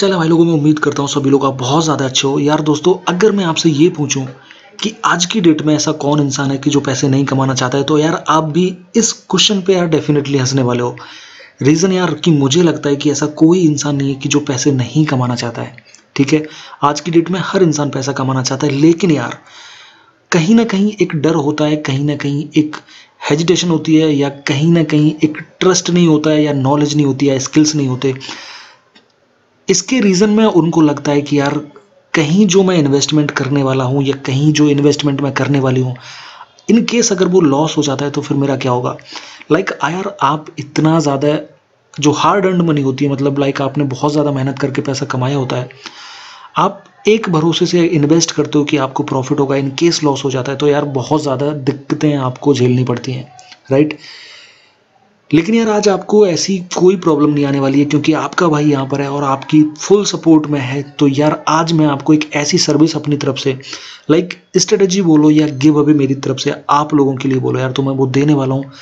चले भाई लोगों, मैं उम्मीद करता हूँ सभी लोग आप बहुत ज़्यादा अच्छे हो। यार दोस्तों, अगर मैं आपसे ये पूछूँ कि आज की डेट में ऐसा कौन इंसान है कि जो पैसे नहीं कमाना चाहता है तो यार आप भी इस क्वेश्चन पे यार डेफिनेटली हंसने वाले हो। रीज़न यार कि मुझे लगता है कि ऐसा कोई इंसान नहीं है कि जो पैसे नहीं कमाना चाहता है, ठीक है? आज की डेट में हर इंसान पैसा कमाना चाहता है, लेकिन यार कहीं ना कहीं एक डर होता है, कहीं ना कहीं एक हेजिटेशन होती है, या कहीं ना कहीं एक ट्रस्ट नहीं होता है, या नॉलेज नहीं होती है स्किल्स नहीं होते। इसके रीज़न में उनको लगता है कि यार कहीं जो मैं इन्वेस्टमेंट करने वाला हूँ या कहीं जो इन्वेस्टमेंट मैं करने वाली हूँ इन केस अगर वो लॉस हो जाता है तो फिर मेरा क्या होगा? लाइक like, यार आप इतना ज़्यादा जो हार्ड अर्न मनी होती है मतलब लाइक like आपने बहुत ज़्यादा मेहनत करके पैसा कमाया होता है आप एक भरोसे से इन्वेस्ट करते हो कि आपको प्रॉफिट होगा इन केस लॉस हो जाता है तो यार बहुत ज़्यादा दिक्कतें आपको झेलनी पड़ती हैं राइट लेकिन यार आज आपको ऐसी कोई प्रॉब्लम नहीं आने वाली है क्योंकि आपका भाई यहाँ पर है और आपकी फुल सपोर्ट में है तो यार आज मैं आपको एक ऐसी सर्विस अपनी तरफ़ से लाइक स्ट्रेटजी बोलो या गिव अभी मेरी तरफ़ से आप लोगों के लिए बोलो यार तो मैं वो देने वाला हूँ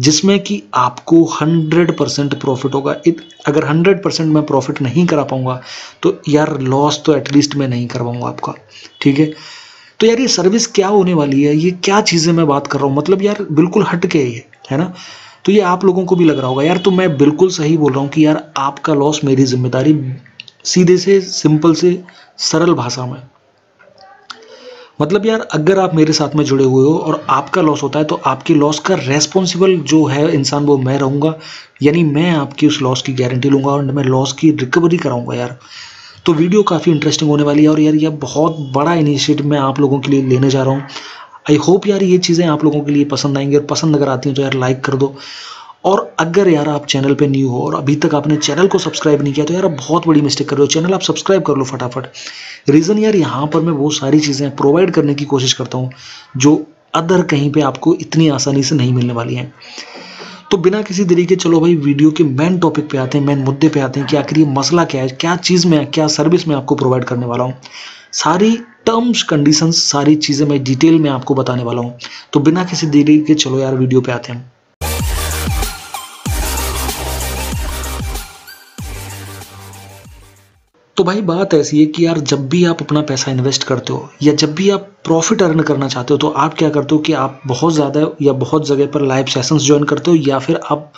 जिसमें कि आपको हंड्रेड परसेंट प्रॉफिट होगा। इत, अगर हंड्रेड परसेंट मैं प्रॉफिट नहीं करा पाऊँगा तो यार लॉस तो एटलीस्ट मैं नहीं कर पाऊँगा आपका ठीक है? तो यार ये सर्विस क्या होने वाली है? ये क्या चीज़ें मैं बात कर रहा हूँ? मतलब यार बिल्कुल हट के ये है ना? तो ये आप लोगों को भी लग रहा होगा, यार तो मैं बिल्कुल सही बोल रहा हूँ कि यार आपका लॉस मेरी ज़िम्मेदारी सीधे से सिंपल से, सरल भाषा में। मतलब यार अगर आप मेरे साथ में जुड़े हुए हो और आपका लॉस होता है तो आपके लॉस का रेस्पॉन्सिबल जो है इंसान वो मैं रहूँगा, यानी मैं आपकी उस लॉस की गारंटी लूँगा और मैं लॉस की रिकवरी कराऊँगा यार। तो वीडियो काफ़ी इंटरेस्टिंग होने वाली है और यार यह बहुत बड़ा इनिशिएटिव मैं आप लोगों के लिए लेने जा रहा हूँ। आई होप यार ये चीज़ें आप लोगों के लिए पसंद आएँगी और पसंद अगर आती हैं तो यार लाइक कर दो। और अगर यार आप चैनल पे न्यू हो और अभी तक आपने चैनल को सब्सक्राइब नहीं किया तो यार आप बहुत बड़ी मिस्टेक कर रहे हो। चैनल आप सब्सक्राइब कर लो फटाफट। रीज़न यार यहाँ पर मैं वो सारी चीज़ें प्रोवाइड करने की कोशिश करता हूँ, जो अदर कहीं पर आपको इतनी आसानी से नहीं मिलने वाली हैं। तो बिना किसी देरी के चलो भाई वीडियो के मेन टॉपिक पे आते हैं मेन मुद्दे पे आते हैं कि आखिर ये मसला क्या है, क्या चीज़ में, क्या सर्विस में आपको प्रोवाइड करने वाला हूँ। सारी टर्म्स कंडीशंस सारी चीज़ें मैं डिटेल में आपको बताने वाला हूँ। तो बिना किसी देरी के चलो यार वीडियो पे आते हैं। तो भाई बात ऐसी है कि यार जब भी आप अपना पैसा इन्वेस्ट करते हो या जब भी आप प्रॉफिट अर्न करना चाहते हो तो आप क्या करते हो कि आप बहुत ज़्यादा या बहुत जगह पर लाइव सेशंस ज्वाइन करते हो या फिर आप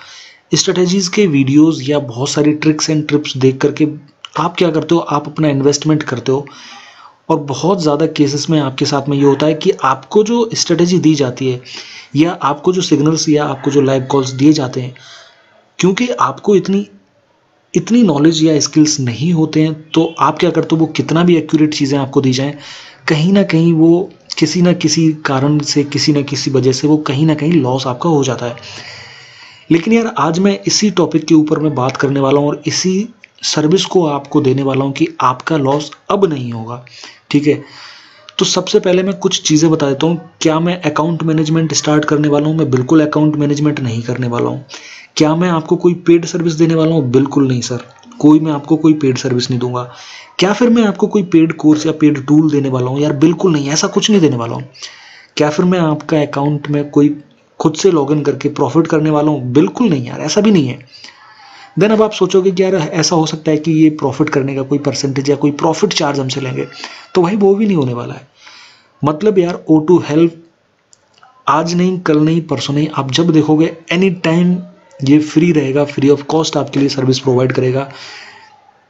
स्ट्रेटेजीज़ के वीडियोस या बहुत सारी ट्रिक्स एंड ट्रिप्स देख करके आप क्या करते हो? आप अपना इन्वेस्टमेंट करते हो। और बहुत ज़्यादा केसेस में आपके साथ में ये होता है कि आपको जो स्ट्रेटेजी दी जाती है, या आपको जो सिग्नल्स या आपको जो लाइव कॉल्स दिए जाते हैं, क्योंकि आपको इतनी इतनी नॉलेज या स्किल्स नहीं होते हैं तो आप क्या करते हो, वो कितना भी एक्यूरेट चीज़ें आपको दी जाएँ, कहीं ना कहीं वो किसी ना किसी कारण से, किसी ना किसी वजह से वो कहीं ना कहीं लॉस आपका हो जाता है। लेकिन यार, आज मैं इसी टॉपिक के ऊपर मैं बात करने वाला हूँ और इसी सर्विस को आपको देने वाला हूँ कि आपका लॉस अब नहीं होगा। ठीक है? तो सबसे पहले मैं कुछ चीज़ें बता देता हूँ। क्या मैं अकाउंट मैनेजमेंट स्टार्ट करने वाला हूँ? मैं बिल्कुल अकाउंट मैनेजमेंट नहीं करने वाला हूँ। क्या मैं आपको कोई पेड सर्विस देने वाला हूँ? बिल्कुल नहीं सर कोई मैं आपको कोई पेड सर्विस नहीं दूँगा। क्या फिर मैं आपको कोई पेड कोर्स या पेड टूल देने वाला हूँ? यार, बिल्कुल नहीं, ऐसा कुछ नहीं देने वाला हूँ। क्या फिर मैं आपका अकाउंट में कोई खुद से लॉगिन करके प्रॉफिट करने वाला हूँ? बिल्कुल नहीं, यार, ऐसा भी नहीं है। देन अब आप सोचोगे कि यार ऐसा हो सकता है कि ये प्रॉफिट करने का कोई परसेंटेज या कोई प्रॉफिट चार्ज हमसे लेंगे। तो भाई वो भी नहीं होने वाला है। मतलब यार ओ टू हेल्प आज नहीं, कल नहीं, परसों नहीं, आप जब देखोगे एनी टाइम ये फ्री रहेगा फ्री ऑफ़ कॉस्ट आपके लिए सर्विस प्रोवाइड करेगा,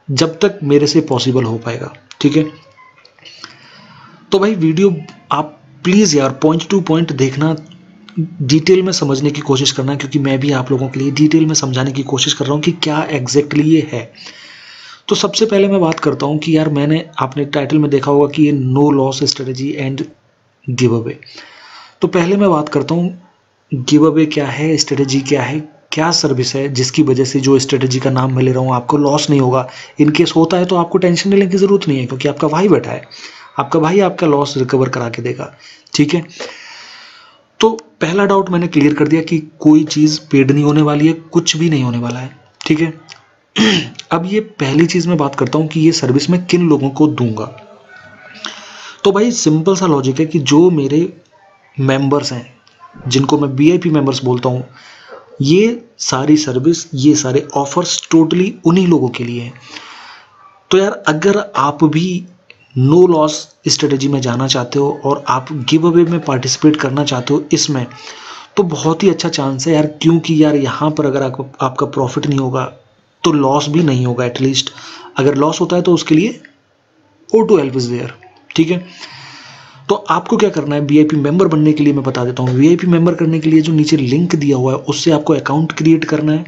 जब तक मेरे से पॉसिबल हो पाएगा। ठीक है? तो भाई वीडियो आप प्लीज़ यार पॉइंट टू पॉइंट देखना डिटेल में समझने की कोशिश करना, क्योंकि मैं भी आप लोगों के लिए डिटेल में समझाने की कोशिश कर रहा हूँ कि क्या एग्जैक्टली ये है। तो सबसे पहले मैं बात करता हूँ कि यार मैंने आपने टाइटल में देखा होगा कि ये no loss strategy and giveaway तो पहले मैं बात करता हूँ गिव अवे क्या है स्ट्रेटजी क्या है, क्या सर्विस है, जिसकी वजह से जो स्ट्रेटजी का नाम मैं ले रहा हूँ, आपको लॉस नहीं होगा। इन केस होता है तो आपको टेंशन लेने की ज़रूरत नहीं है, क्योंकि आपका भाई बैठा है। आपका भाई आपका लॉस रिकवर करा के देगा, ठीक है? तो पहला डाउट मैंने क्लियर कर दिया कि कोई चीज़ पेड नहीं होने वाली है, कुछ भी नहीं होने वाला है, ठीक है? अब ये पहली चीज़ मैं बात करता हूँ कि ये सर्विस मैं किन लोगों को दूँगा। तो भाई सिंपल सा लॉजिक है कि जो मेरे मेंबर्स हैं, जिनको मैं बी आई मेंबर्स बोलता हूँ, ये सारी सर्विस ये सारे ऑफर्स टोटली उन्हीं लोगों के लिए हैं। तो यार अगर आप भी नो लॉस स्ट्रेटजी में जाना चाहते हो और आप गिव अवे में पार्टिसिपेट करना चाहते हो इसमें तो बहुत ही अच्छा चांस है यार क्योंकि यार यहाँ पर अगर आप, आपका प्रॉफिट नहीं होगा तो लॉस भी नहीं होगा एटलीस्ट अगर लॉस होता है तो उसके लिए O two help is there ठीक है? तो आपको क्या करना है वीआईपी मेंबर बनने के लिए मैं बता देता हूँ। वीआईपी मेंबर करने के लिए जो नीचे लिंक दिया हुआ है उससे आपको अकाउंट क्रिएट करना है।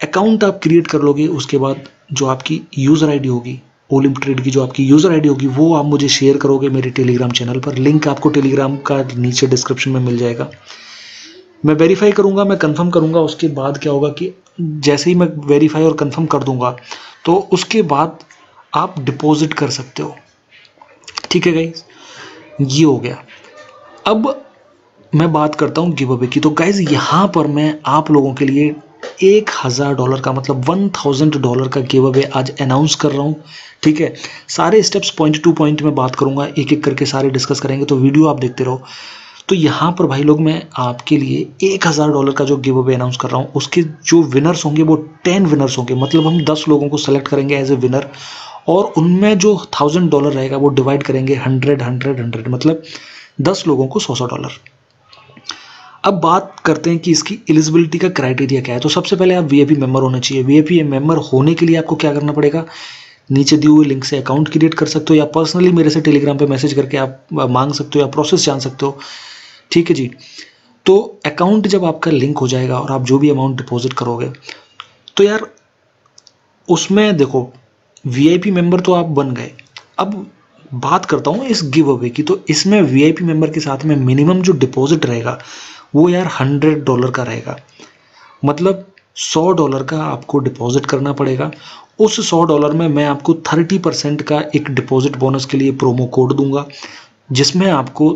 अकाउंट आप क्रिएट कर लोगे उसके बाद जो आपकी यूज़र आईडी होगी ओलिम ट्रेड की जो आपकी यूज़र आईडी होगी, वो आप मुझे शेयर करोगे मेरे टेलीग्राम चैनल पर। लिंक आपको टेलीग्राम का नीचे डिस्क्रिप्शन में मिल जाएगा। मैं वेरीफाई करूँगा, मैं कंफर्म करूँगा, उसके बाद क्या होगा कि जैसे ही मैं वेरीफाई और कंफर्म कर दूँगा तो उसके बाद आप डिपॉजिट कर सकते हो। ठीक है गाइज़ ये हो गया। अब मैं बात करता हूँ गिव अवे की। तो गाइज़ यहाँ पर मैं आप लोगों के लिए एक हज़ार डॉलर का मतलब वन थाउज़ेंड डॉलर का गिव अवे आज अनाउंस कर रहा हूँ, ठीक है? सारे स्टेप्स पॉइंट टू पॉइंट में बात करूँगा एक एक करके सारे डिस्कस करेंगे तो वीडियो आप देखते रहो। तो यहाँ पर भाई लोग, मैं आपके लिए एक हज़ार डॉलर का जो गिव अवे अनाउंस कर रहा हूँ, उसके जो विनर्स होंगे, वो टेन विनर्स होंगे। मतलब हम दस लोगों को सेलेक्ट करेंगे एज ए विनर और उनमें जो थाउज़ेंड डॉलर रहेगा, वो डिवाइड करेंगे हंड्रेड हंड्रेड हंड्रेड मतलब दस लोगों को सौ सौ डॉलर। अब बात करते हैं कि इसकी एलिजिबिलिटी का क्राइटेरिया क्या है। तो सबसे पहले आप वीआईपी मेंबर होना चाहिए। वीआईपी मेंबर होने के लिए आपको क्या करना पड़ेगा? नीचे दिए हुए लिंक से अकाउंट क्रिएट कर सकते हो या पर्सनली मेरे से टेलीग्राम पे मैसेज करके आप मांग सकते हो या प्रोसेस जान सकते हो। ठीक है जी? तो अकाउंट जब आपका लिंक हो जाएगा और आप जो भी अमाउंट डिपॉजिट करोगे तो यार उसमें देखो वीआईपी मेंबर तो आप बन गए। अब बात करता हूँ इस गिव अवे की। तो इसमें वीआईपी मेंबर के साथ में मिनिमम जो डिपॉजिट रहेगा वो यार हंड्रेड डॉलर का रहेगा। मतलब सौ डॉलर का आपको डिपॉजिट करना पड़ेगा। उस सौ डॉलर में मैं आपको थर्टी परसेंट का एक डिपॉजिट बोनस के लिए प्रोमो कोड दूँगा, जिसमें आपको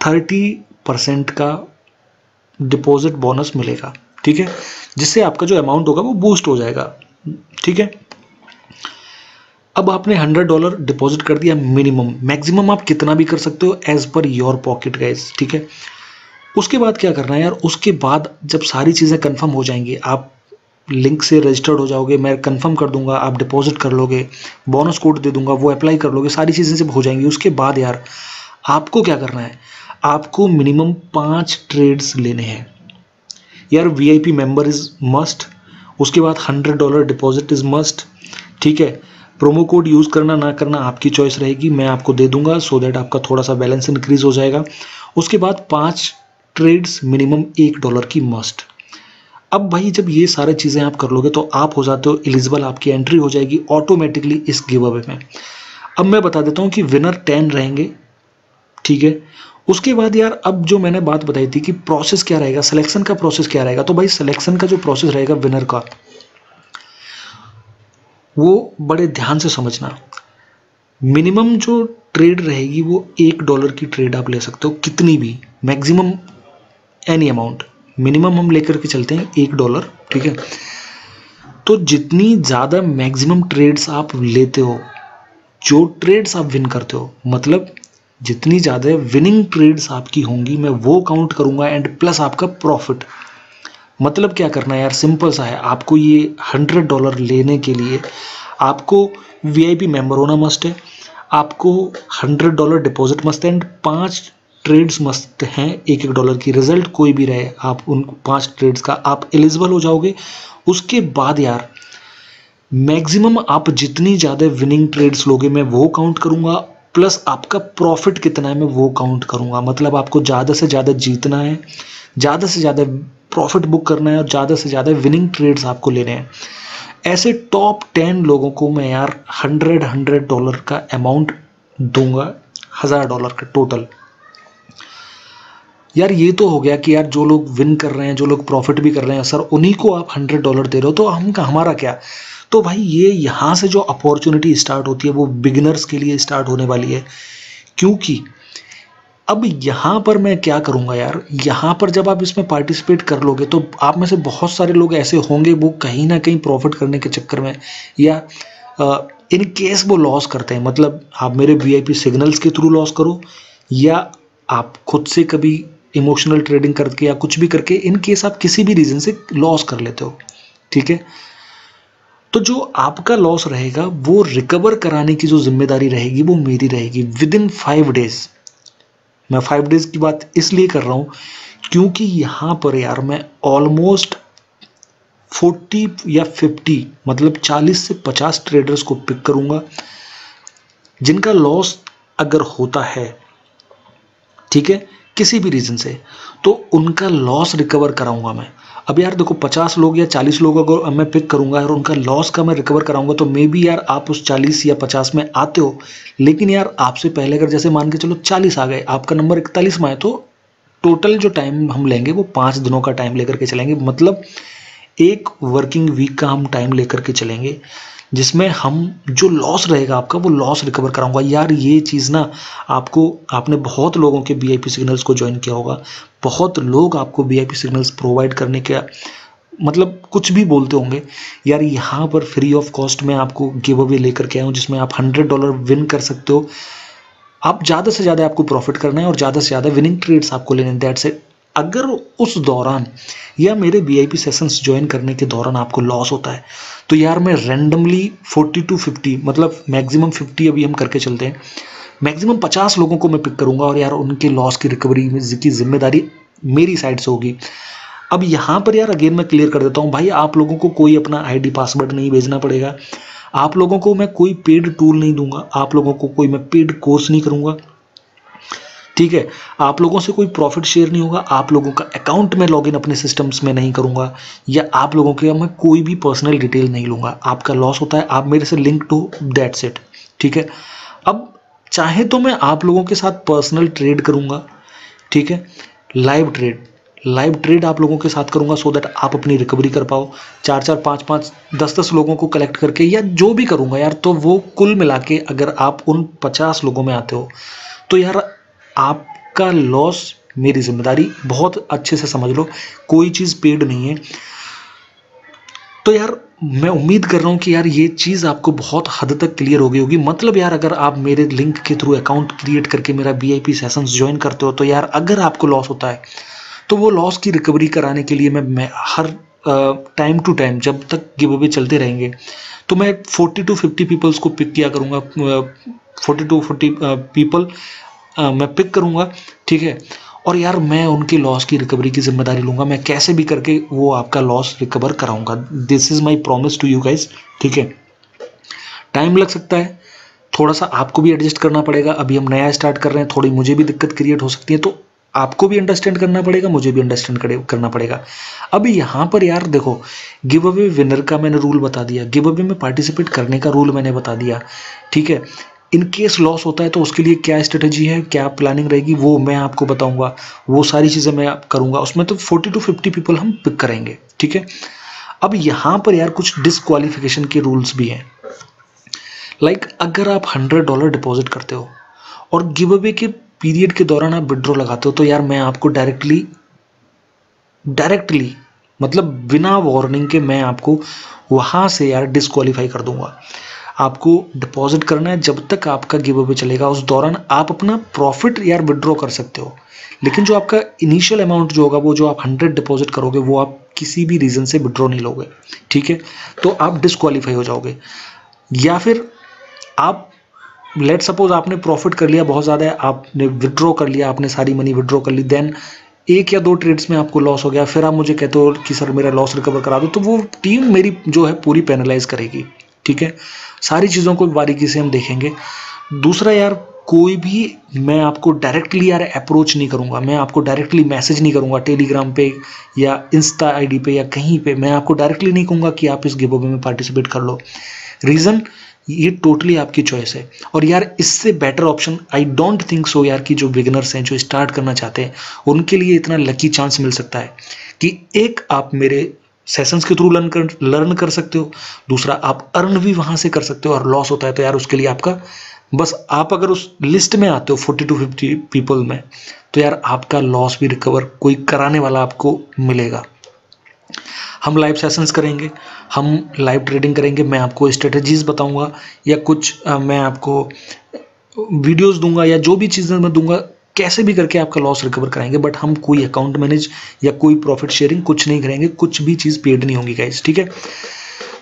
थर्टी परसेंट का डिपॉजिट बोनस मिलेगा, ठीक है? जिससे आपका जो अमाउंट होगा वो बूस्ट हो जाएगा, ठीक है? अब आपने हंड्रेड डॉलर डिपॉजिट कर दिया मिनिमम मैक्सिमम आप कितना भी कर सकते हो as per your pocket guys ठीक है? उसके बाद क्या करना है यार? उसके बाद जब सारी चीज़ें कंफर्म हो जाएँगी, आप लिंक से रजिस्टर्ड हो जाओगे, मैं कंफर्म कर दूँगा, आप डिपॉजिट कर लोगे बोनस कोड दे दूँगा, वो अप्लाई कर लोगे, सारी चीज़ें जब हो जाएँगी, उसके बाद यार आपको क्या करना है? आपको मिनिमम पाँच ट्रेड्स लेने हैं। यार V I P member is must उसके बाद hundred dollar deposit is must ठीक है? प्रोमो कोड यूज़ करना ना करना आपकी चॉइस रहेगी, मैं आपको दे दूँगा सो so दैट आपका थोड़ा सा बैलेंस इंक्रीज हो जाएगा। उसके बाद पाँच ट्रेड्स मिनिमम एक डॉलर की मस्ट अब भाई जब ये सारे चीज़ें आप कर लोगे तो आप हो जाते हो एलिजिबल आपकी एंट्री हो जाएगी ऑटोमेटिकली इस गिव अवे में. अब मैं बता देता हूँ कि विनर टेन रहेंगे, ठीक है? उसके बाद यार, अब जो मैंने बात बताई थी कि प्रोसेस क्या रहेगा सिलेक्शन का प्रोसेस क्या रहेगा तो भाई सिलेक्शन का जो प्रोसेस रहेगा विनर का, वो बड़े ध्यान से समझना। मिनिमम जो ट्रेड रहेगी वो एक डॉलर की ट्रेड आप ले सकते हो, कितनी भी मैक्सिमम एनी अमाउंट मिनिमम हम लेकर के चलते हैं एक डॉलर ठीक है? तो जितनी ज़्यादा मैक्सिमम ट्रेड्स आप लेते हो, जो ट्रेड्स आप विन करते हो मतलब जितनी ज़्यादा विनिंग ट्रेड्स आपकी होंगी, मैं वो काउंट करूँगा एंड प्लस आपका प्रॉफिट मतलब क्या करना है यार? सिंपल सा है। आपको ये हंड्रेड डॉलर लेने के लिए आपको वीआईपी मेंबर होना मस्ट है। आपको हंड्रेड डॉलर डिपॉजिट मस्ट है एंड पाँच ट्रेड्स मस्त हैं एक एक डॉलर की रिज़ल्ट कोई भी रहे, आप उन पाँच ट्रेड्स का आप एलिजिबल हो जाओगे। उसके बाद यार, मैक्सिमम आप जितनी ज़्यादा विनिंग ट्रेड्स लोगे, मैं वो काउंट करूँगा प्लस आपका प्रॉफिट कितना है, मैं वो काउंट करूँगा। मतलब आपको ज़्यादा से ज़्यादा जीतना है, ज़्यादा से ज़्यादा प्रॉफिट बुक करना है और ज़्यादा से ज़्यादा विनिंग ट्रेड्स आपको लेने हैं। ऐसे टॉप टेन लोगों को मैं यार हंड्रेड हंड्रेड डॉलर का अमाउंट दूँगा, हज़ार डॉलर का टोटल यार, ये तो हो गया कि यार, जो लोग विन कर रहे हैं, जो लोग प्रॉफिट भी कर रहे हैं, सर, उन्हीं को आप हंड्रेड डॉलर दे रहे हो तो हम हमारा क्या? तो भाई, ये यहाँ से जो अपॉर्चुनिटी स्टार्ट होती है, वो बिगिनर्स के लिए स्टार्ट होने वाली है। क्योंकि अब यहाँ पर मैं क्या करूँगा यार? यहाँ पर जब आप इसमें पार्टिसिपेट कर लोगे तो आप में से बहुत सारे लोग ऐसे होंगे, वो कहीं ना कहीं प्रॉफिट करने के चक्कर में, या इन केस वो लॉस करते हैं मतलब आप मेरे वीआईपी सिग्नल्स के थ्रू लॉस करो, या आप खुद से कभी इमोशनल ट्रेडिंग करके या कुछ भी करके इन केस आप किसी भी रीज़न से लॉस कर लेते हो, ठीक है? तो जो आपका लॉस रहेगा, वो रिकवर कराने की जो ज़िम्मेदारी रहेगी, वो मेरी रहेगी विद इन फाइव डेज़ मैं फाइव डेज़ की बात इसलिए कर रहा हूँ क्योंकि यहाँ पर यार मैं ऑलमोस्ट 40 या 50 मतलब 40 से 50 ट्रेडर्स को पिक करूँगा, जिनका लॉस अगर होता है, ठीक है? किसी भी रीज़न से तो उनका लॉस रिकवर कराऊँगा मैं। अब यार देखो, पचास लोग या चालीस लोग अगर मैं पिक करूँगा और उनका लॉस का मैं रिकवर कराऊँगा तो मे बी यार आप उस चालीस या पचास में आते हो। लेकिन यार आपसे पहले अगर जैसे मान के चलो चालीस आ गए, आपका नंबर इकतालीस में आए तो टोटल जो टाइम हम लेंगे, वो पाँच दिनों का टाइम लेकर के चलेंगे। मतलब एक वर्किंग वीक का हम टाइम लेकर के चलेंगे, जिसमें हम जो लॉस रहेगा आपका, वो लॉस रिकवर कराऊँगा। यार, ये चीज़ ना आपको, आपने बहुत लोगों के बी सिग्नल्स को ज्वाइन किया होगा। बहुत लोग आपको बी सिग्नल्स प्रोवाइड करने के मतलब कुछ भी बोलते होंगे। यार, यहाँ पर फ्री ऑफ़ कॉस्ट में आपको गिव अवे लेकर के आया हूँ, जिसमें आप हंड्रेड डॉलर विन कर सकते हो। आप ज़्यादा से ज़्यादा आपको प्रॉफिट करना है और ज़्यादा से ज़्यादा विनिंग ट्रेड्स आपको लेने दैट से अगर उस दौरान या मेरे V I P sessions join करने के दौरान आपको लॉस होता है तो यार मैं रैंडमली 40 टू 50 मतलब मैक्सिमम 50 अभी हम करके चलते हैं। मैक्सिमम 50 लोगों को मैं पिक करूँगा और यार उनके लॉस की रिकवरी की ज़िम्मेदारी मेरी साइड से होगी। अब यहाँ पर यार अगेन मैं क्लियर कर देता हूँ, भाई आप लोगों को कोई अपना आईडी पासवर्ड नहीं भेजना पड़ेगा। आप लोगों को मैं कोई पेड टूल नहीं दूँगा, आप लोगों को कोई मैं पेड कोर्स नहीं करूँगा। ठीक है? आप लोगों से कोई प्रॉफिट शेयर नहीं होगा, आप लोगों का अकाउंट में लॉगिन अपने सिस्टम्स में नहीं करूँगा, या आप लोगों के मैं कोई भी पर्सनल डिटेल नहीं लूँगा। आपका लॉस होता है, आप मेरे से लिंक टू दैट सेट ठीक है? अब चाहे तो मैं आप लोगों के साथ पर्सनल ट्रेड करूँगा, ठीक है? लाइव ट्रेड लाइव ट्रेड आप लोगों के साथ करूँगा सो दैट आप अपनी रिकवरी कर पाओ। चार चार, पाँच पाँच दस दस लोगों को कलेक्ट करके या जो भी करूँगा यार तो वो कुल मिला के अगर आप उन पचास लोगों में आते हो तो यार आपका लॉस मेरी ज़िम्मेदारी बहुत अच्छे से समझ लो, कोई चीज़ पेड नहीं है। तो यार, मैं उम्मीद कर रहा हूँ कि यार ये चीज़ आपको बहुत हद तक क्लियर हो गई होगी। मतलब यार, अगर आप मेरे लिंक के थ्रू अकाउंट क्रिएट करके मेरा V I P sessions join करते हो तो यार अगर आपको लॉस होता है तो वो लॉस की रिकवरी कराने के लिए मैं मैं हर टाइम टू टाइम जब तक गिव अवे चलते रहेंगे तो मैं 40 टू 50 पीपल्स को पिक किया करूँगा। 40 टू 40 पीपल आ, मैं पिक करूँगा ठीक है? और यार मैं उनकी लॉस की रिकवरी की ज़िम्मेदारी लूँगा। मैं कैसे भी करके वो आपका लॉस रिकवर कराऊँगा। This is my promise to you guys ठीक है? टाइम लग सकता है। थोड़ा सा आपको भी एडजस्ट करना पड़ेगा। अभी हम नया स्टार्ट कर रहे हैं थोड़ी मुझे भी दिक्कत क्रिएट हो सकती है तो आपको भी अंडरस्टैंड करना पड़ेगा मुझे भी अंडरस्टैंड करना पड़ेगा। अब यहाँ पर यार देखो गिव अवे विनर का मैंने रूल बता दिया। गिव अवे में पार्टिसिपेट करने का रूल मैंने बता दिया ठीक है? इन केस लॉस होता है तो उसके लिए क्या स्ट्रेटजी है क्या प्लानिंग रहेगी वो मैं आपको बताऊँगा। वो सारी चीज़ें मैं आप करूँगा। उसमें तो 40 टू 50 पीपल हम पिक करेंगे ठीक है? अब यहाँ पर यार कुछ डिसक्वालिफिकेशन के रूल्स भी हैं। लाइक like, अगर आप हंड्रेड डॉलर डिपॉजिट करते हो और गिव अवे के पीरियड के दौरान आप विड्रॉ लगाते हो तो यार मैं आपको डायरेक्टली डायरेक्टली मतलब बिना वार्निंग के मैं आपको वहाँ से यार डिसक्वालीफाई कर दूँगा। आपको डिपॉजिट करना है जब तक आपका गिव अवे चलेगा। उस दौरान आप अपना प्रॉफिट यार विड्रॉ कर सकते हो। लेकिन जो आपका इनिशियल अमाउंट जो होगा, वो जो आप हंड्रेड डिपॉजिट करोगे, वो आप किसी भी रीज़न से विड्रॉ नहीं लोगे। ठीक है? तो आप डिसक्वालीफाई हो जाओगे। या फिर आप लेट सपोज़ आपने प्रॉफिट कर लिया, बहुत ज़्यादा आपने विड्रॉ कर लिया, आपने सारी मनी विड्रॉ कर ली देन एक या दो ट्रेड्स में आपको लॉस हो गया। फिर आप मुझे कहते हो कि, सर, मेरा लॉस रिकवर करा दो। तो वो टीम मेरी जो है पूरी पेनलाइज करेगी। ठीक है? सारी चीज़ों को बारीकी से हम देखेंगे। दूसरा यार, कोई भी मैं आपको डायरेक्टली यार अप्रोच नहीं करूँगा। मैं आपको डायरेक्टली मैसेज नहीं करूँगा टेलीग्राम पे या इंस्टा आईडी पे या कहीं पे। मैं आपको डायरेक्टली नहीं कहूँगा कि आप इस गिव में पार्टिसिपेट कर लो। रीज़न ये टोटली आपकी चॉइस है। और यार, इससे better option I don't think so यार कि जो बिगनर्स हैं, जो स्टार्ट करना चाहते हैं, उनके लिए इतना लकी चांस मिल सकता है कि एक आप मेरे सेशंस के थ्रू लर्न कर लर्न कर सकते हो। दूसरा आप अर्न भी वहाँ से कर सकते हो और लॉस होता है तो यार उसके लिए आपका बस आप अगर उस लिस्ट में आते हो फोर्टी टू फिफ्टी पीपल में तो यार आपका लॉस भी रिकवर कोई कराने वाला आपको मिलेगा। हम लाइव सेशंस करेंगे हम लाइव ट्रेडिंग करेंगे मैं आपको स्ट्रेटजीज बताऊँगा या कुछ आ, मैं आपको वीडियोस दूँगा या जो भी चीज़ें मैं दूँगा कैसे भी करके आपका लॉस रिकवर कराएँगे बट हम कोई अकाउंट मैनेज या कोई प्रॉफिट शेयरिंग कुछ नहीं करेंगे, कुछ भी चीज़ पेड नहीं होगी गाइज़ ठीक है?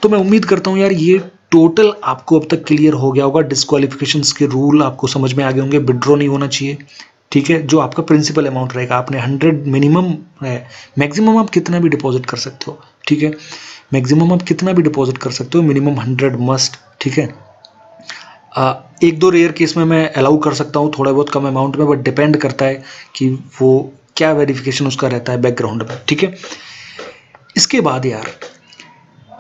तो मैं उम्मीद करता हूँ यार, ये टोटल आपको अब तक क्लियर हो गया होगा डिस्कालिफिकेशन के रूल आपको समझ में आ गए होंगे विड्रॉ नहीं होना चाहिए, ठीक है? जो आपका प्रिंसिपल अमाउंट रहेगा, आपने हंड्रेड मिनिमम मैक्सिमम आप कितना भी डिपॉजिट कर सकते हो, ठीक है? मैक्सिमम आप कितना भी डिपॉजिट कर सकते हो मिनिमम हंड्रेड मस्ट ठीक है? आ, एक दो रेयर केस में मैं अलाउ कर सकता हूँ थोड़ा बहुत कम अमाउंट में बट डिपेंड करता है कि वो क्या वेरिफिकेशन उसका रहता है बैकग्राउंड में ठीक है? इसके बाद यार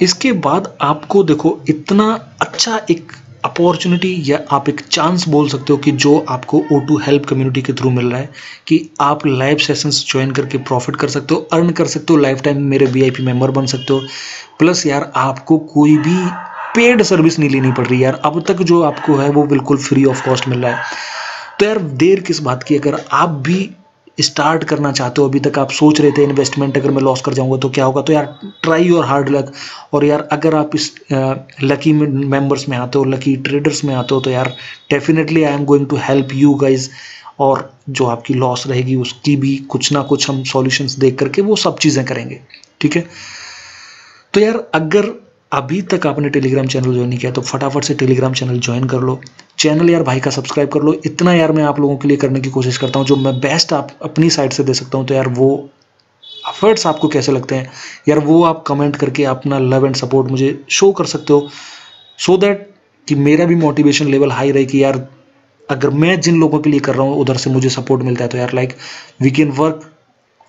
इसके बाद आपको देखो इतना अच्छा एक अपॉर्चुनिटी या आप एक चांस बोल सकते हो कि जो आपको ओ टू हेल्प कम्युनिटी के थ्रू मिल रहा है कि आप लाइव सेशंस ज्वाइन करके प्रॉफिट कर सकते हो अर्न कर सकते हो लाइफ टाइम मेरे वीआईपी मेंबर बन सकते हो। प्लस यार आपको कोई भी पेड सर्विस नहीं लेनी पड़ रही यार। अब तक जो आपको है, वो बिल्कुल फ्री ऑफ़ कॉस्ट मिल रहा है। तो यार, देर किस बात की? अगर आप भी स्टार्ट करना चाहते हो, अभी तक आप सोच रहे थे इन्वेस्टमेंट अगर मैं लॉस कर जाऊँगा तो क्या होगा? तो यार ट्राई योर हार्ड लक और यार, अगर आप इस लकी मेंबर्स में आते हो लकी ट्रेडर्स में आते हो तो यार definitely I am going to help you guys और जो आपकी लॉस रहेगी, उसकी भी कुछ ना कुछ हम सॉल्यूशंस देख करके वो सब चीज़ें करेंगे। ठीक है? तो यार, अगर अभी तक आपने टेलीग्राम चैनल ज्वाइन नहीं किया तो फटाफट से टेलीग्राम चैनल ज्वाइन कर लो। चैनल यार भाई का सब्सक्राइब कर लो। इतना यार मैं आप लोगों के लिए करने की कोशिश करता हूँ, जो मैं बेस्ट आप अपनी साइड से दे सकता हूँ तो यार वो एफर्ट्स आपको कैसे लगते हैं? यार वो आप कमेंट करके अपना लव एंड सपोर्ट मुझे शो कर सकते हो सो so दैट कि मेरा भी मोटिवेशन लेवल हाई रहे कि यार अगर मैं जिन लोगों के लिए कर रहा हूँ, उधर से मुझे सपोर्ट मिलता है तो यार like we can work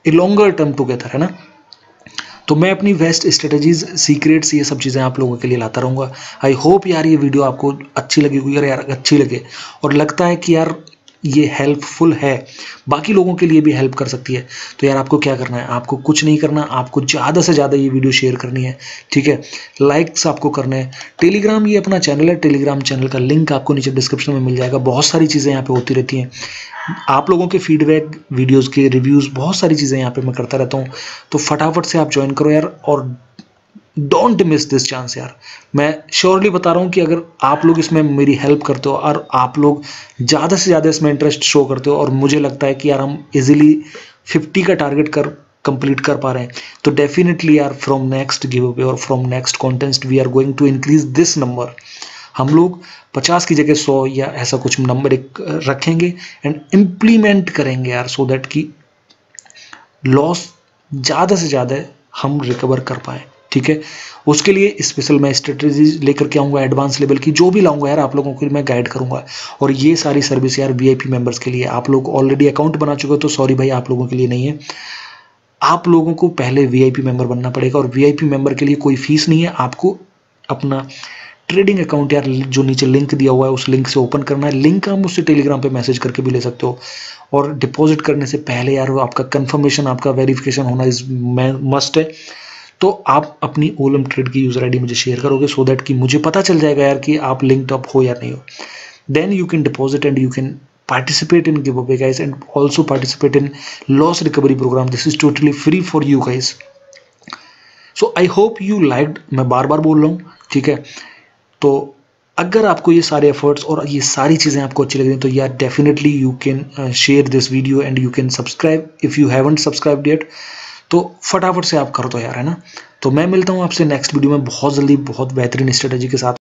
a longer term together है ना? तो मैं अपनी बेस्ट स्ट्रेटजीज सीक्रेट्स ये सब चीज़ें आप लोगों के लिए लाता रहूँगा। आई होप यार ये वीडियो आपको अच्छी लगी हुई यार अच्छी लगे, और लगता है कि यार ये हेल्पफुल है। बाकी लोगों के लिए भी हेल्प कर सकती है। तो यार आपको क्या करना है? आपको कुछ नहीं करना, आपको ज़्यादा से ज़्यादा ये वीडियो शेयर करनी है, ठीक है? लाइक्स आपको करने हैं। टेलीग्राम ये अपना चैनल है। टेलीग्राम चैनल का लिंक आपको नीचे डिस्क्रिप्शन में मिल जाएगा। बहुत सारी चीज़ें यहाँ पर होती रहती हैं। आप लोगों के फीडबैक वीडियोज़ के रिव्यूज़ बहुत सारी चीज़ें यहाँ पर मैं करता रहता हूँ। तो फटाफट से आप ज्वाइन करो यार और डोंट मिस दिस चांस यार। मैं श्योरली बता रहा हूँ कि अगर आप लोग इसमें मेरी हेल्प करते हो और आप लोग ज़्यादा से ज़्यादा इसमें इंटरेस्ट शो करते हो और मुझे लगता है कि यार हम इजीली 50 का टारगेट कर कंप्लीट कर पा रहे हैं तो डेफिनेटली यार फ्रॉम नेक्स्ट गिव अवे और from next contest we are going to increase this number हम लोग 50 की जगह 100 या ऐसा कुछ नंबर एक, रखेंगे एंड इम्प्लीमेंट करेंगे यार सो so दैट कि लॉस ज़्यादा से ज़्यादा हम रिकवर कर पाए। ठीक है? उसके लिए स्पेशल मैं स्ट्रेटजी लेकर के आऊँगा एडवांस लेवल की जो भी लाऊँगा यार, आप लोगों को मैं गाइड करूँगा। और ये सारी सर्विस यार वीआईपी मेंबर्स के लिए, आप लोग ऑलरेडी अकाउंट बना चुके हो तो सॉरी भाई, आप लोगों के लिए नहीं है। आप लोगों को पहले वीआईपी मेंबर बनना पड़ेगा और वीआईपी मेंबर के लिए कोई फ़ीस नहीं है। आपको अपना ट्रेडिंग अकाउंट यार, जो नीचे लिंक दिया हुआ है, उस लिंक से ओपन करना है। लिंक आप उससे टेलीग्राम पे मैसेज करके भी ले सकते हो। और डिपॉजिट करने से पहले यार, आपका कंफर्मेशन आपका वेरिफिकेशन होना इज़ मस्ट है। तो आप अपनी ओलम ट्रेड की यूज़र आईडी मुझे शेयर करोगे सो दैट कि मुझे पता चल जाएगा यार कि आप लिंक्ड अप हो या नहीं हो। Then you can deposit and you can participate in give away guys and also participate in loss recovery program this is totally free for you guys so I hope you like मैं बार बार बोल रहा हूँ, ठीक है? तो अगर आपको ये सारे एफर्ट्स और ये सारी चीज़ें आपको अच्छी लग रही हैं तो यार definitely you can share this video and you can subscribe if you haven't subscribe yet तो फटाफट से आप कर दो यार, है ना? तो मैं मिलता हूँ आपसे नेक्स्ट वीडियो में। बहुत जल्दी, बहुत बेहतरीन स्ट्रेटेजी के साथ।